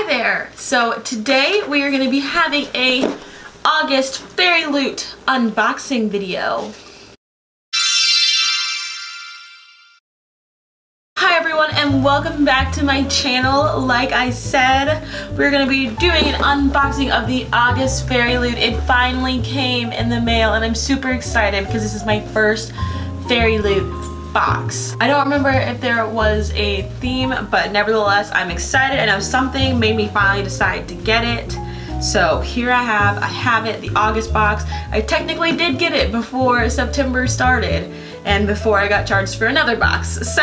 Hi there! So today we are going to be having a August FairyLoot unboxing video. Hi everyone and welcome back to my channel. Like I said, we're going to be doing an unboxing of the August FairyLoot. It finally came in the mail and I'm super excited because this is my first FairyLoot box. I don't remember if there was a theme, but nevertheless, I'm excited. Know something made me finally decide to get it. So here I have, I have it, the August box. I technically did get it before September started and before I got charged for another box. So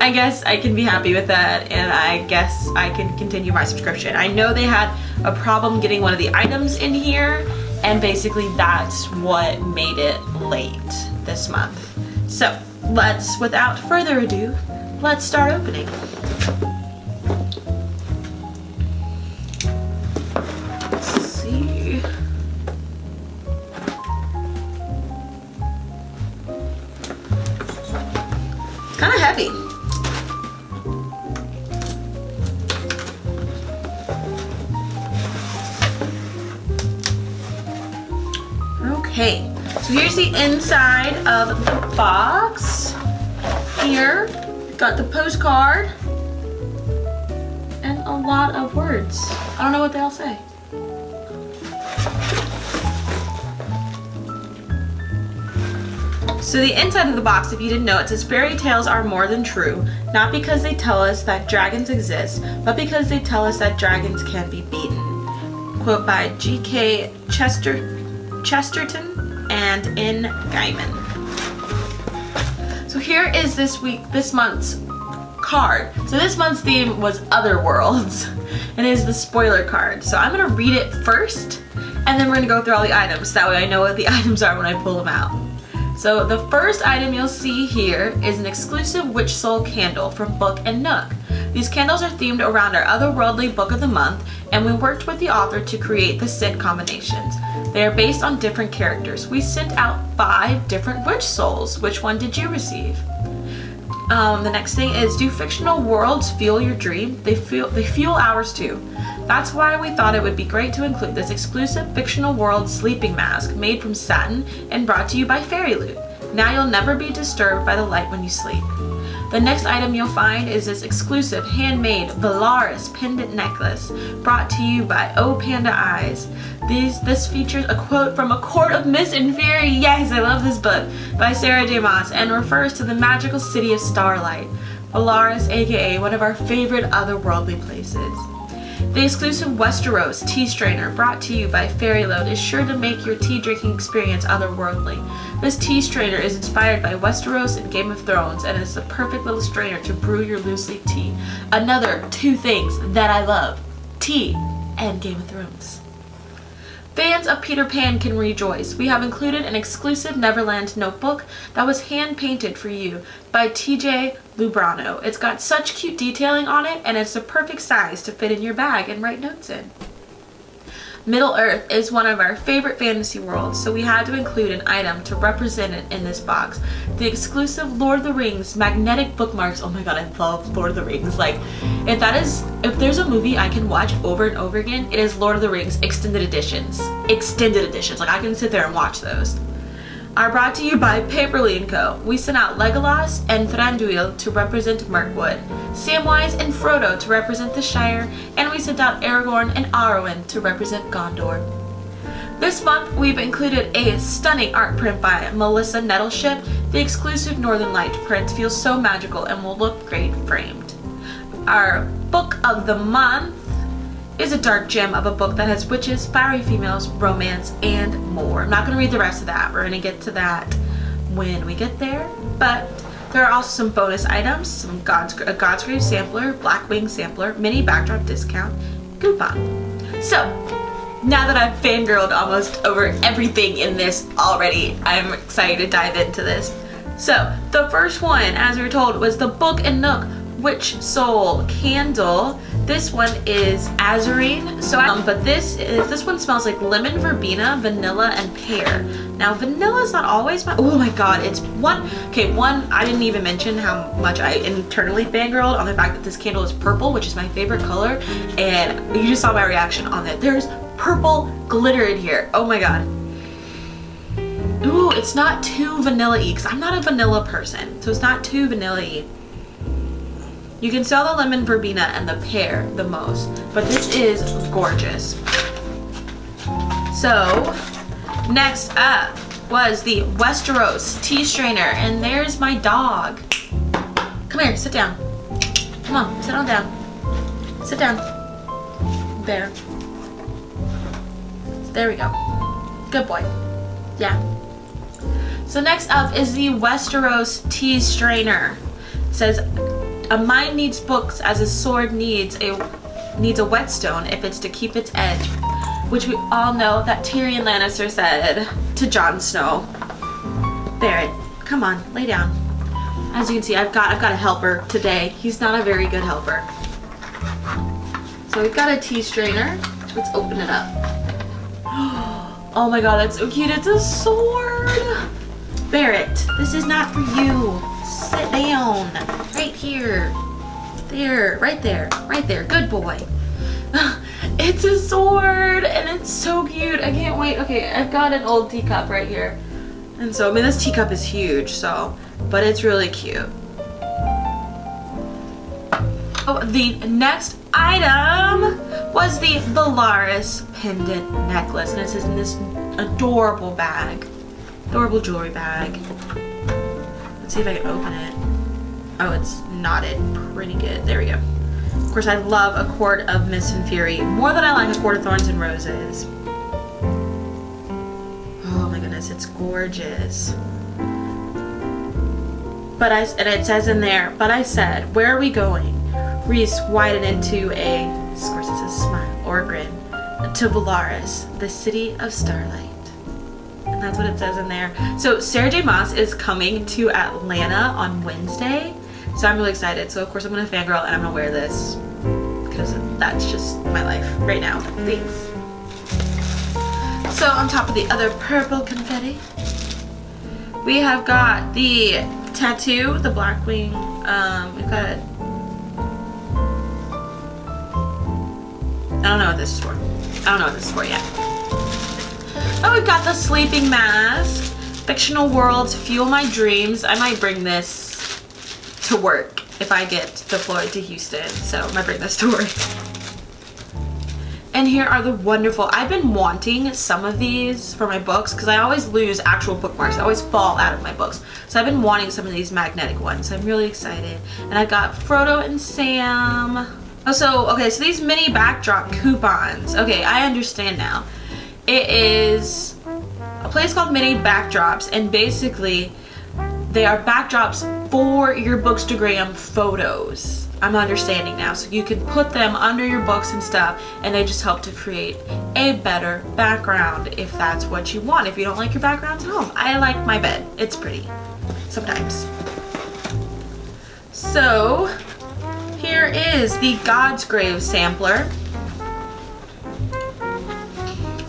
I guess I can be happy with that and I guess I can continue my subscription. I know they had a problem getting one of the items in here and basically that's what made it late this month. So let's, without further ado, let's start opening. See. Kind of heavy. Okay, so here's the inside of the box. Here, got the postcard and a lot of words. I don't know what they all say. So the inside of the box, if you didn't know, it says fairy tales are more than true, not because they tell us that dragons exist, but because they tell us that dragons can be beaten. Quote by G.K. Chester Chesterton and N. Gaiman. Here is this week, this month's card. So this month's theme was Other Worlds and it is the spoiler card. So I'm gonna read it first and then we're gonna go through all the items. That way I know what the items are when I pull them out. So the first item you'll see here is an exclusive Witch Soul candle from Book and Nook. These candles are themed around our otherworldly book of the month and we worked with the author to create the scent combinations. They are based on different characters. We sent out five different witch souls. Which one did you receive? Um, the next thing is, do fictional worlds fuel your dream? They fuel, they fuel ours too. That's why we thought it would be great to include this exclusive fictional world sleeping mask made from satin and brought to you by FairyLoot. Now you'll never be disturbed by the light when you sleep. The next item you'll find is this exclusive handmade Velaris pendant necklace brought to you by O Panda Eyes. These, this features a quote from A Court of Mist and Fury, yes I love this book, by Sarah J Maas and refers to the magical city of Starlight, Velaris aka one of our favorite otherworldly places. The exclusive Westeros tea strainer brought to you by FairyLoot is sure to make your tea drinking experience otherworldly. This tea strainer is inspired by Westeros and Game of Thrones and is the perfect little strainer to brew your loose leaf tea. Another two things that I love, tea and Game of Thrones. Fans of Peter Pan can rejoice. We have included an exclusive Neverland notebook that was hand painted for you by TJ Lubrano. It's got such cute detailing on it and it's the perfect size to fit in your bag and write notes in. Middle Earth is one of our favorite fantasy worlds, so we had to include an item to represent it in this box. The exclusive Lord of the Rings magnetic bookmarks. Oh my god, I love Lord of the Rings. Like, if that is, if there's a movie I can watch over and over again, it is Lord of the Rings extended editions. Extended editions. Like, I can sit there and watch those are brought to you by Paperly & Co. We sent out Legolas and Thranduil to represent Mirkwood, Samwise and Frodo to represent the Shire, and we sent out Aragorn and Arwen to represent Gondor. This month, we've included a stunning art print by Melissa Nettleship. The exclusive Northern Light print feels so magical and will look great framed. Our book of the month is a dark gem of a book that has witches, fiery females, romance, and more. I'm not going to read the rest of that. We're going to get to that when we get there. But there are also some bonus items, some God's, a Godsgrave sampler, Blackwing sampler, mini backdrop discount, coupon. So, now that I've fangirled almost over everything in this already, I'm excited to dive into this. So, the first one, as we were told, was the Book and Nook Witch Soul Candle. This one is Azurine. So, um, but this is this one smells like lemon verbena, vanilla, and pear. Now, vanilla is not always my. Oh my god, it's one. Okay, one. I didn't even mention how much I internally fangirled on the fact that this candle is purple, which is my favorite color, and you just saw my reaction on it. There's purple glitter in here. Oh my god. Ooh, it's not too vanilla-y because I'm not a vanilla person, so it's not too vanilla-y. You can sell the lemon verbena and the pear the most, but this is gorgeous. So, next up was the Westeros tea strainer, and there's my dog. Come here, sit down. Come on, sit on down. Sit down. There. There we go. Good boy. Yeah. So next up is the Westeros tea strainer. It says a mind needs books as a sword needs a needs a whetstone if it's to keep its edge, which we all know that Tyrion Lannister said to Jon Snow. Barrett, come on, lay down. As you can see, I've got I've got a helper today. He's not a very good helper. So we've got a tea strainer. Let's open it up. Oh my god, that's so cute. It's a sword. Barrett, this is not for you. Sit down. Right here. There, right there, right there. Good boy. it's a sword and it's so cute. I can't wait. Okay, I've got an old teacup right here. And so, I mean, this teacup is huge, so, but it's really cute. Oh, the next item was the Velaris pendant necklace. And it's in this adorable bag. Adorable jewelry bag. Let's see if I can open it. Oh, it's knotted pretty good. There we go. Of course, I love a Court of Mist and Fury more than I like a Court of Thorns and Roses. Oh my goodness, it's gorgeous. But I, and it says in there, but I said, where are we going? Rhys widened into a, of course it says smile or grin, to Velaris, the city of starlight. That's what it says in there. So Sarah J Maas is coming to Atlanta on Wednesday. So I'm really excited. So of course I'm gonna fangirl and I'm gonna wear this because that's just my life right now. Thanks. So on top of the other purple confetti, we have got the tattoo, the Blackwing. Um, we've got I don't know what this is for. I don't know what this is for yet. Oh, we've got the sleeping mask. Fictional worlds fuel my dreams. I might bring this to work if I get deployed to Houston. So I might bring this to work. And here are the wonderful, I've been wanting some of these for my books because I always lose actual bookmarks. I always fall out of my books. So I've been wanting some of these magnetic ones. So I'm really excited. And I've got Frodo and Sam. Oh, so, okay, so these mini backdrop coupons. Okay, I understand now. It is a place called Mini Backdrops and basically they are backdrops for your Bookstagram photos. I'm understanding now. So you can put them under your books and stuff and they just help to create a better background if that's what you want. If you don't like your backgrounds at home. I like my bed. It's pretty. Sometimes. So here is the Godsgrave sampler.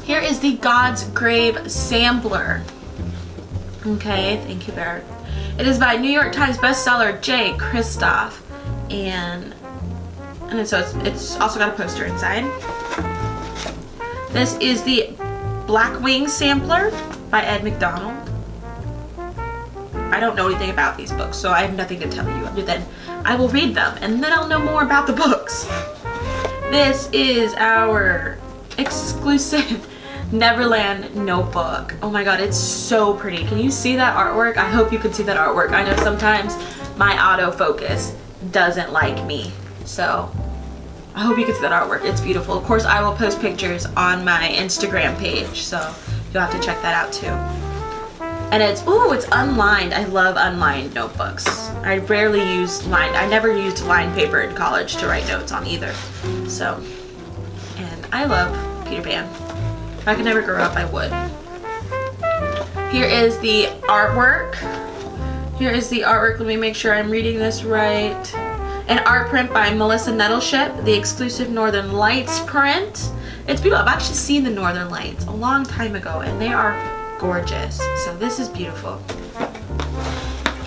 Here is the Godsgrave sampler. Okay, thank you, Barrett. It is by New York Times bestseller Jay Kristoff, and and so it's, it's also got a poster inside. This is the Blackwing sampler by Ed McDonald. I don't know anything about these books, so I have nothing to tell you other than I will read them and then I'll know more about the books. This is our exclusive Neverland notebook. Oh my god, it's so pretty. Can you see that artwork? I hope you can see that artwork. I know sometimes my autofocus doesn't like me. So I hope you can see that artwork. It's beautiful. Of course, I will post pictures on my Instagram page, so you'll have to check that out too. And it's, ooh, it's unlined. I love unlined notebooks. I rarely use lined. I never used lined paper in college to write notes on either. So, and I love Peter Pan. If I could never grow up, I would. Here is the artwork. Here is the artwork. Let me make sure I'm reading this right. An art print by Melissa Nettleship, the exclusive Northern Lights print. It's beautiful. I've actually seen the Northern Lights a long time ago and they are gorgeous. So this is beautiful.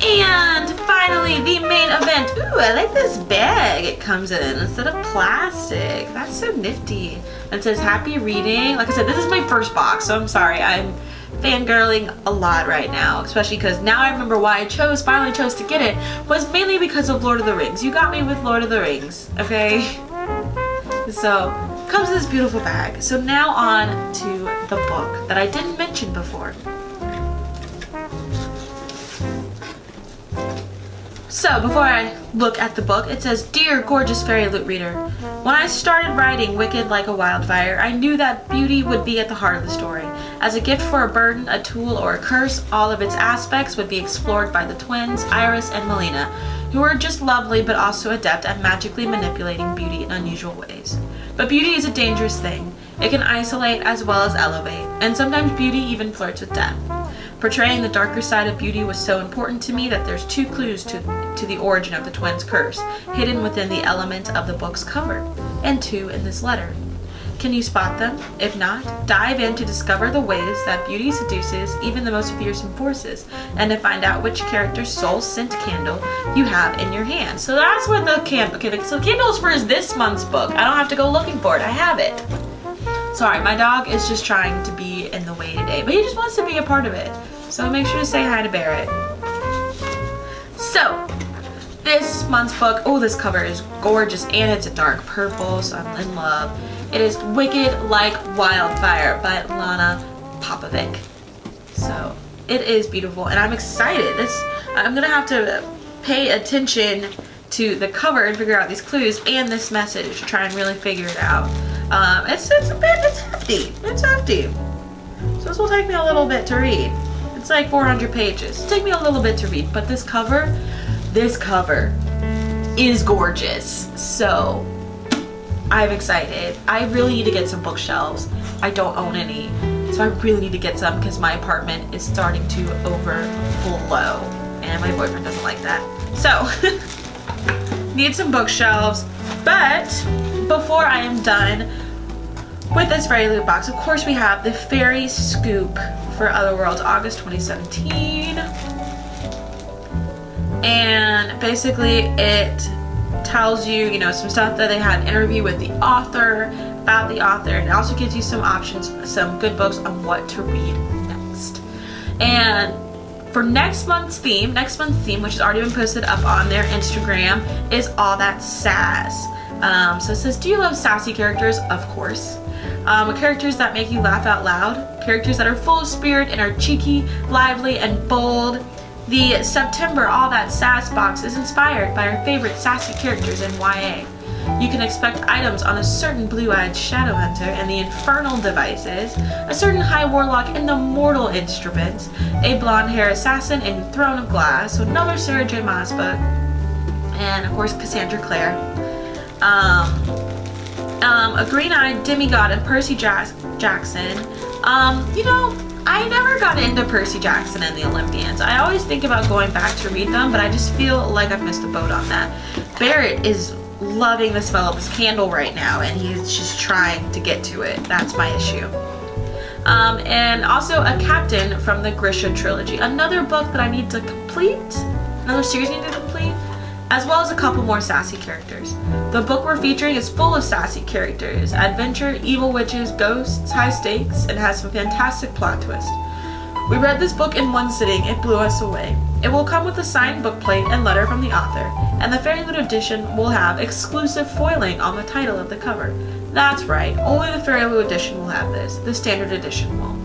And finally, the main event. Ooh, I like this bag it comes in instead of plastic. That's so nifty. It says happy reading. Like I said, this is my first box, so I'm sorry. I'm fangirling a lot right now, especially because now I remember why I chose, finally chose to get it, was mainly because of Lord of the Rings. You got me with Lord of the Rings, okay? So, comes this beautiful bag. So now on to the book that I didn't mention before. So before I look at the book, it says, Dear gorgeous fairyloot reader, when I started writing Wicked Like a Wildfire, I knew that beauty would be at the heart of the story. As a gift for a burden, a tool, or a curse, all of its aspects would be explored by the twins, Iris and Malina, who are just lovely but also adept at magically manipulating beauty in unusual ways. But beauty is a dangerous thing. It can isolate as well as elevate, and sometimes beauty even flirts with death. Portraying the darker side of beauty was so important to me that there's two clues to, to the origin of the twins' curse, hidden within the element of the book's cover, and two in this letter. Can you spot them? If not, dive in to discover the ways that beauty seduces even the most fearsome forces, and to find out which character's soul scent candle you have in your hand. So that's what the candle, okay, so candles candle is for this month's book. I don't have to go looking for it, I have it. Sorry, my dog is just trying to be in the way today, but he just wants to be a part of it. So make sure to say hi to Barrett. So, this month's book, oh this cover is gorgeous and it's a dark purple, so I'm in love. It is Wicked Like Wildfire by Lana Popovic. So, it is beautiful and I'm excited. This I'm gonna have to pay attention to the cover and figure out these clues and this message to try and really figure it out. Um, it's, it's a bit, it's hefty. It's hefty. So this will take me a little bit to read. It's like 400 pages. It'll take me a little bit to read, but this cover, this cover is gorgeous. So I'm excited. I really need to get some bookshelves. I don't own any. So I really need to get some because my apartment is starting to overflow and my boyfriend doesn't like that. So, need some bookshelves, but before I am done with this fairyloot box, of course we have the Fairy Scoop for Otherworlds August 2017. And basically it tells you, you know, some stuff that they had an interview with the author, about the author, and it also gives you some options, some good books on what to read next. And for next month's theme, next month's theme, which has already been posted up on their Instagram, is All That Sass. Um, so it says, do you love sassy characters? Of course. Um, characters that make you laugh out loud. Characters that are full of spirit and are cheeky, lively, and bold. The September All That Sass box is inspired by our favorite sassy characters in YA. You can expect items on a certain blue-eyed shadow hunter and the infernal devices, a certain high warlock in the mortal instruments, a blonde-hair assassin in Throne of Glass, another Sarah J Maas book, and of course Cassandra Clare um, um, a green-eyed demigod and Percy Jackson. Um, you know, I never got into Percy Jackson and the Olympians. I always think about going back to read them, but I just feel like I've missed the boat on that. Barrett is loving the smell of this candle right now, and he's just trying to get to it. That's my issue. Um, and also a captain from the Grisha trilogy. Another book that I need to complete, another series I need to complete as well as a couple more sassy characters. The book we're featuring is full of sassy characters, adventure, evil witches, ghosts, high stakes, and has some fantastic plot twists. We read this book in one sitting, it blew us away. It will come with a signed bookplate and letter from the author, and the Fairy edition will have exclusive foiling on the title of the cover. That's right, only the Fairy edition will have this, the standard edition won't.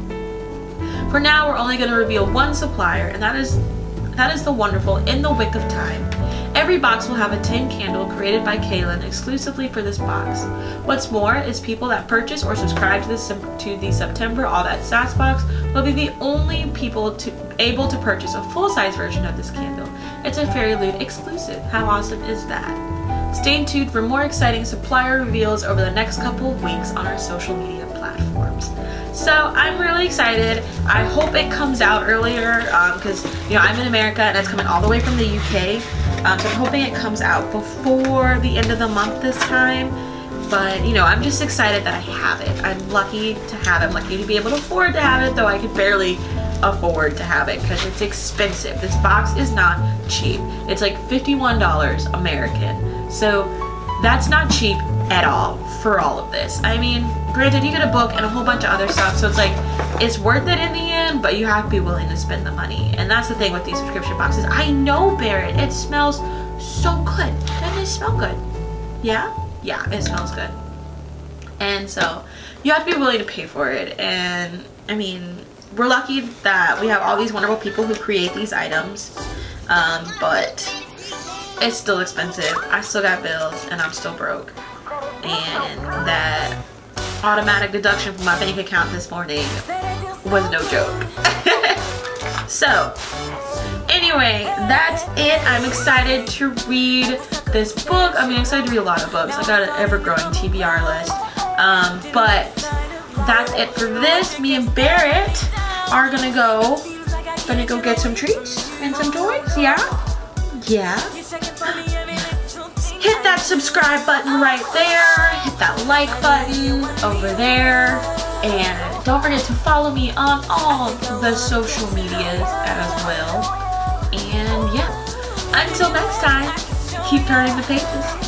For now, we're only going to reveal one supplier, and that is that is the wonderful In the Wick of Time. Every box will have a tin candle created by Kaylin exclusively for this box. What's more is people that purchase or subscribe to the, to the September All That Sass box will be the only people to, able to purchase a full-size version of this candle. It's a FairyLoot exclusive. How awesome is that? Stay tuned for more exciting supplier reveals over the next couple of weeks on our social media platforms. So I'm really excited. I hope it comes out earlier because um, you know I'm in America and it's coming all the way from the UK. Um, so I'm hoping it comes out before the end of the month this time. But, you know, I'm just excited that I have it. I'm lucky to have it. I'm lucky to be able to afford to have it, though I could barely afford to have it because it's expensive. This box is not cheap. It's like $51 American. So that's not cheap at all for all of this. I mean, granted, you get a book and a whole bunch of other stuff, so it's like, it's worth it in the end, but you have to be willing to spend the money. And that's the thing with these subscription boxes. I know, Barrett, it smells so good. Doesn't it smell good? Yeah? Yeah, it smells good. And so, you have to be willing to pay for it. And, I mean, we're lucky that we have all these wonderful people who create these items. Um, but it's still expensive. I still got bills and I'm still broke. And that automatic deduction from my bank account this morning was no joke. so, anyway, that's it. I'm excited to read this book. I mean, I'm excited to read a lot of books. I got an ever-growing TBR list. Um, but that's it for this. Me and Barrett are gonna go, gonna go get some treats and some toys. Yeah? Yeah subscribe button right there, hit that like button over there, and don't forget to follow me on all the social medias as well. And yeah, until next time, keep turning the pages.